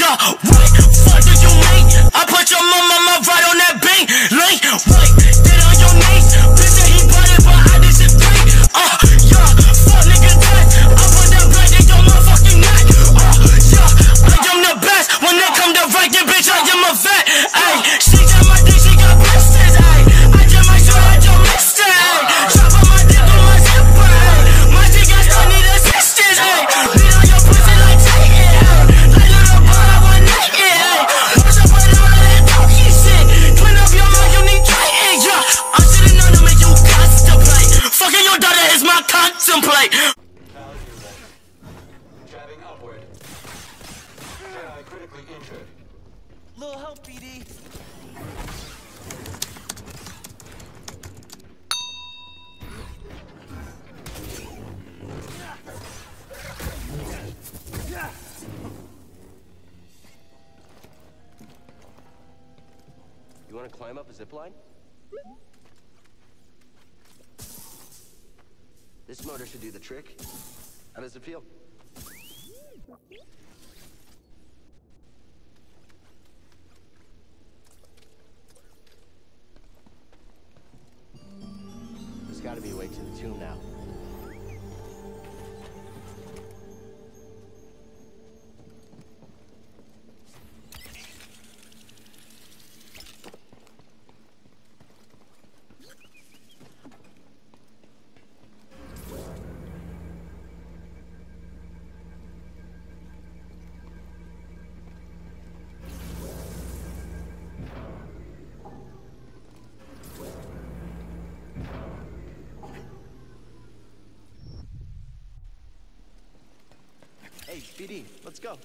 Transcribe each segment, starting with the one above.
Yeah, what fuck do you mean? I put your mama right on that beat, link. to climb up a zip line? This motor should do the trick. How does it feel? BD, let's go.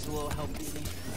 use a little help, Dini.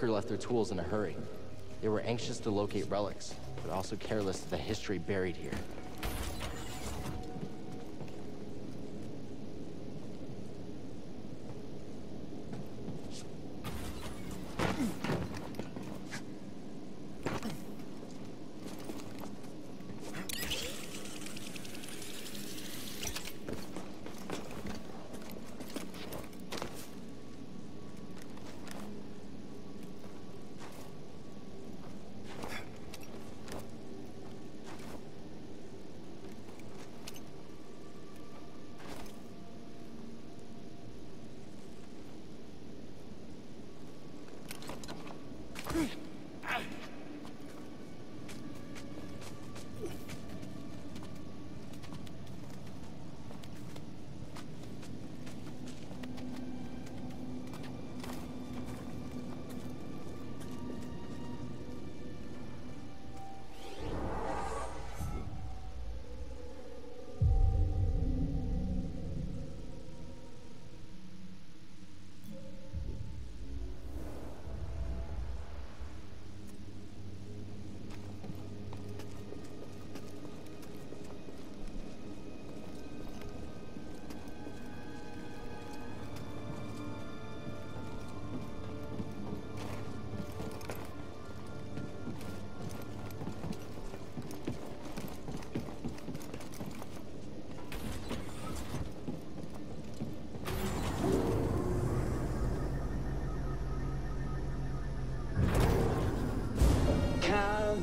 Worker left their tools in a hurry. They were anxious to locate relics, but also careless of the history buried here.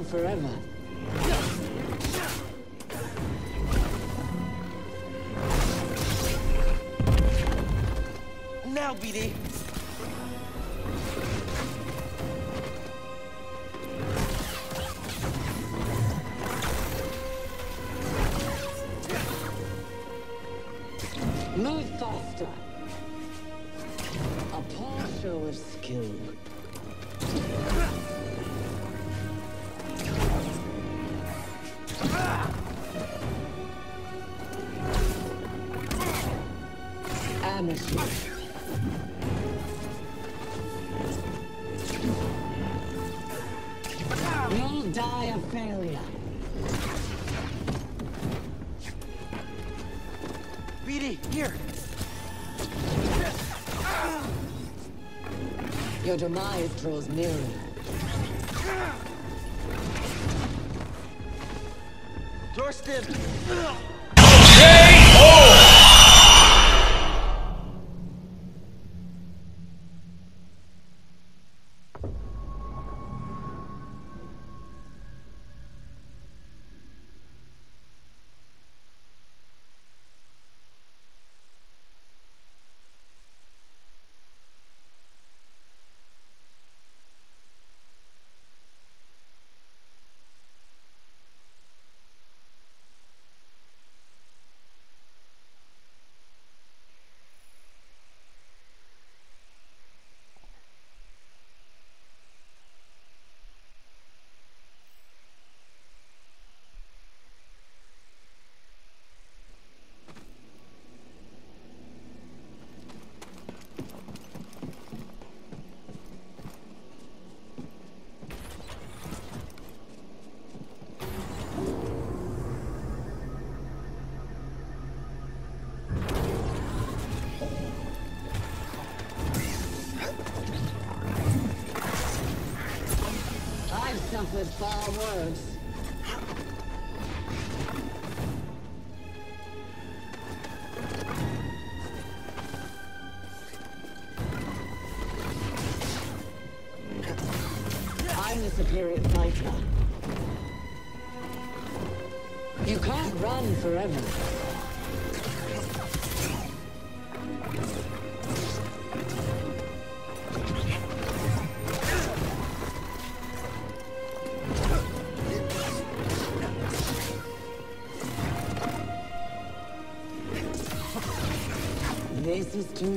Can't forever. Now, BD. Your demise draws nearer. ends with foul. I'm the superior fighter. You can't run forever.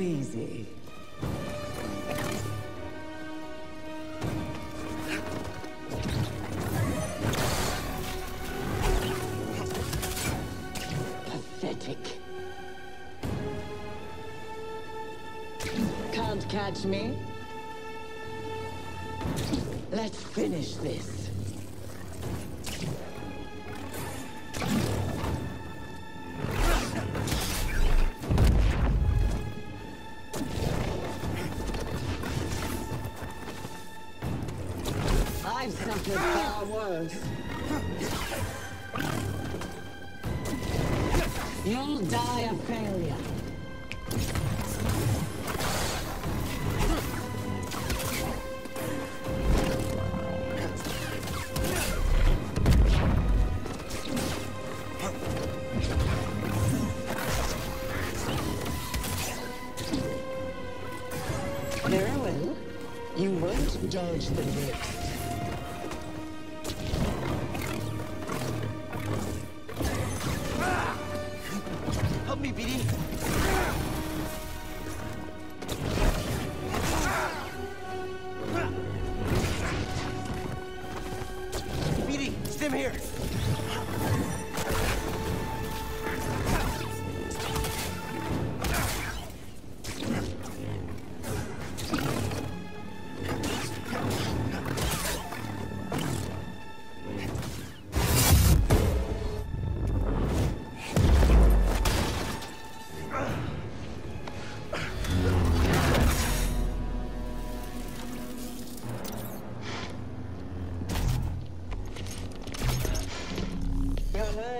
Easy. Pathetic. Can't catch me? Let's finish this. You'll die a failure. Very well. You won't dodge the next.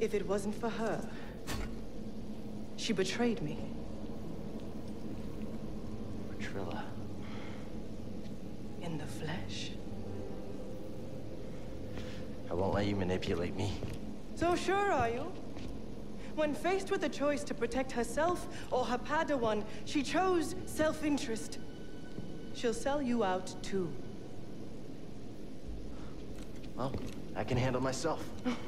If it wasn't for her, she betrayed me. Trilla. In the flesh. I won't let you manipulate me. So sure are you? When faced with the choice to protect herself or her Padawan, she chose self-interest. She'll sell you out too. Well, I can handle myself.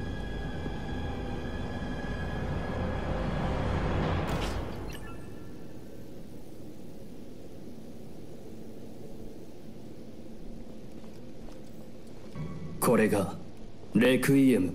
これがレクイエム。